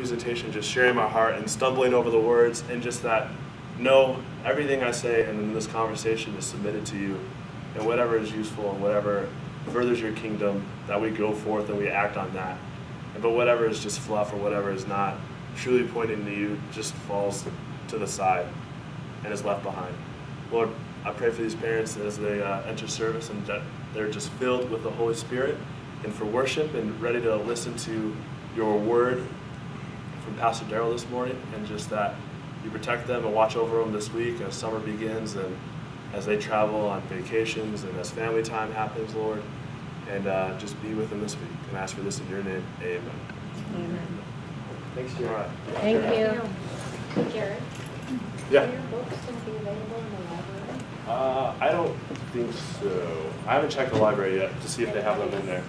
presentation, just sharing my heart and stumbling over the words, and just that no, everything I say and in this conversation is submitted to you, and whatever is useful and whatever furthers your kingdom, that we go forth and we act on that. But whatever is just fluff or whatever is not truly pointing to you just falls to the side and is left behind. Lord, I pray for these parents as they uh, enter service and that they're just filled with the Holy Spirit and for worship and ready to listen to your word from Pastor Daryl this morning and just that you protect them and watch over them this week as summer begins and as they travel on vacations and as family time happens, Lord. And uh, just be with them this week. And ask for this in your name. Amen. Amen. Thanks, Jarrod. All right. Thank you. Hey, Jarrod, Yeah. are your books going to be available in the library? Uh, I don't think so. I haven't checked the library yet to see if they have them in there.